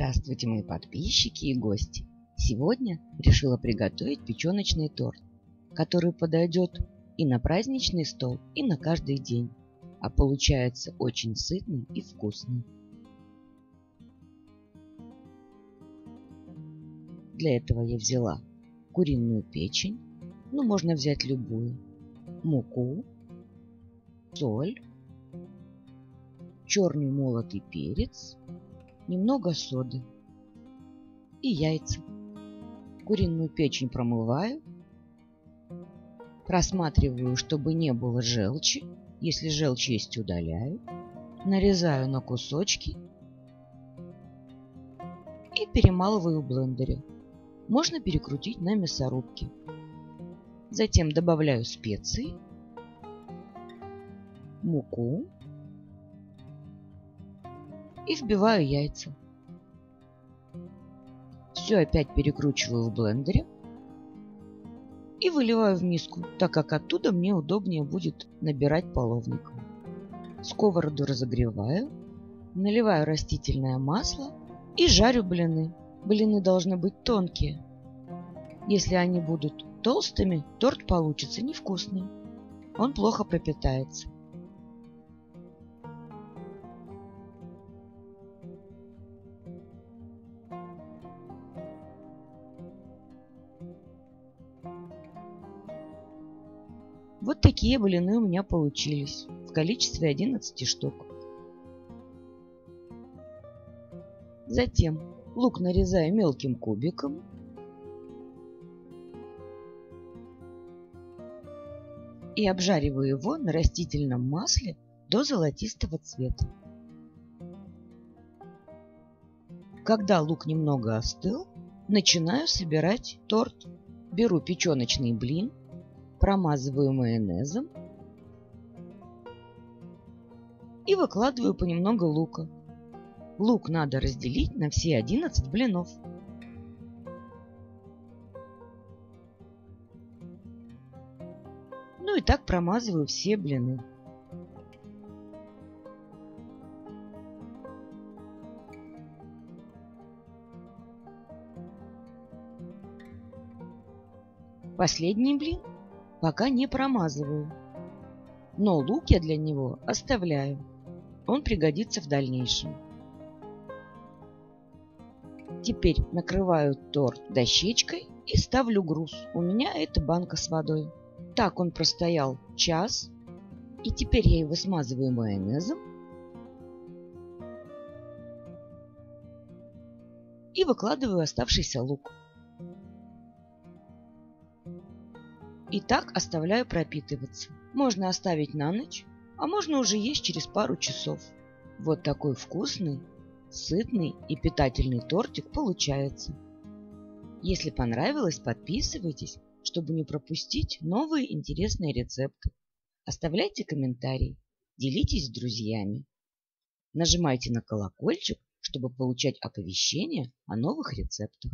Здравствуйте, мои подписчики и гости! Сегодня решила приготовить печеночный торт, который подойдет и на праздничный стол, и на каждый день, а получается очень сытный и вкусный. Для этого я взяла куриную печень, ну можно взять любую, муку, соль, черный молотый перец, немного соды и яйца. Куриную печень промываю, просматриваю, чтобы не было желчи. Если желчь есть, удаляю. Нарезаю на кусочки и перемалываю в блендере. Можно перекрутить на мясорубке. Затем добавляю специи, муку, и вбиваю яйца. Все опять перекручиваю в блендере и выливаю в миску, так как оттуда мне удобнее будет набирать половником. Сковороду разогреваю, наливаю растительное масло и жарю блины. Блины должны быть тонкие. Если они будут толстыми, торт получится невкусный. Он плохо пропитается. Вот такие блины у меня получились в количестве 11 штук. Затем лук нарезаю мелким кубиком. И обжариваю его на растительном масле до золотистого цвета. Когда лук немного остыл, начинаю собирать торт. Беру печеночный блин, промазываю майонезом и выкладываю понемногу лука. Лук надо разделить на все 11 блинов. Ну и так промазываю все блины. Последний блин пока не промазываю. Но лук я для него оставляю. Он пригодится в дальнейшем. Теперь накрываю торт дощечкой и ставлю груз. У меня это банка с водой. Так он простоял час. И теперь я его смазываю майонезом. И выкладываю оставшийся лук. И так оставляю пропитываться. Можно оставить на ночь, а можно уже есть через пару часов. Вот такой вкусный, сытный и питательный тортик получается. Если понравилось, подписывайтесь, чтобы не пропустить новые интересные рецепты. Оставляйте комментарии, делитесь с друзьями. Нажимайте на колокольчик, чтобы получать оповещения о новых рецептах.